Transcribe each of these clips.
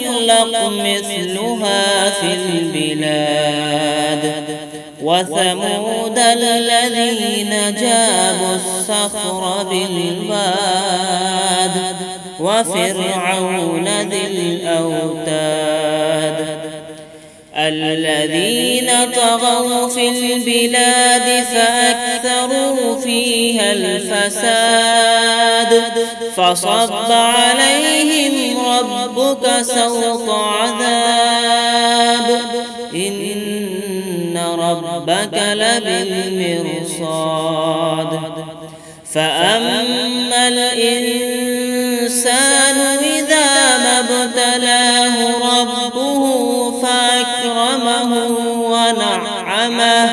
يخلق مثلها في البلاد. وثمود الذين جابوا الصخر بالواد وفرعون ذي الأوتاد. الذين طغوا في البلاد فأكثروا فيها الفساد. فصب عليهم ربك سوط عذاب. إن ربك لبالمرصاد. فأما الإنسان إذا ما ابتلاه ربه فأكرمه ونعمه.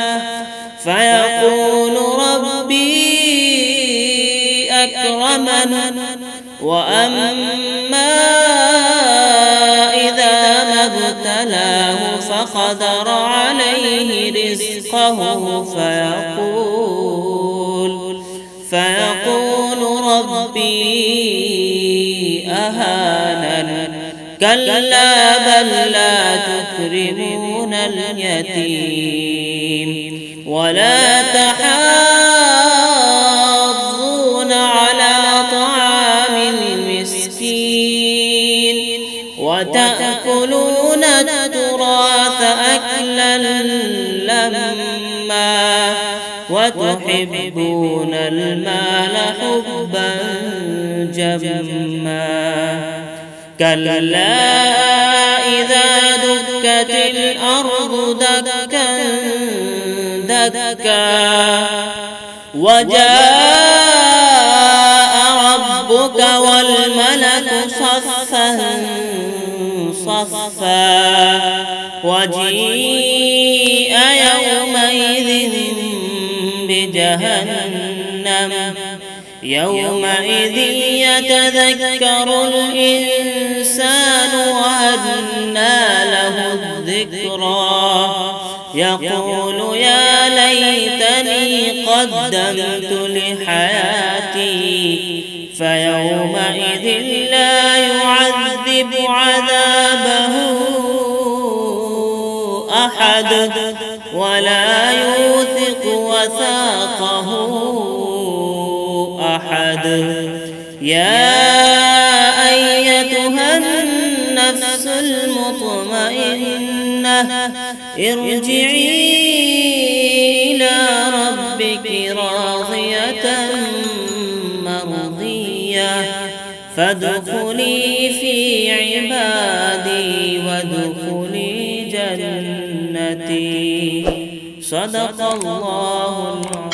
فيقول ربي أكرمن. وأما إذا ما ابتلاه فقدر عليه رزقه فيقول فيقول ربي أهانن. كلا بل لا تكرمون اليتيم. ولا تحاضون وتأكلون التراث أكلا لما وتحبون المال حبا جما كلا إذا دكت الأرض دكا دكا وجاء ربك والملك صفا وجيء يومئذ بجهنم. يومئذ يتذكر الإنسان وأنى له الذكرى. يقول يا ليتني قدمت لحياتي فيومئذ لا يعذب عذابه أحد ولا يوثق وثاقه أحد. يا أيتها النفس المطمئنة ارجعي إلى ربك راضية مرضية فادخلي في عبادي وادخلي جنتي. صدق الله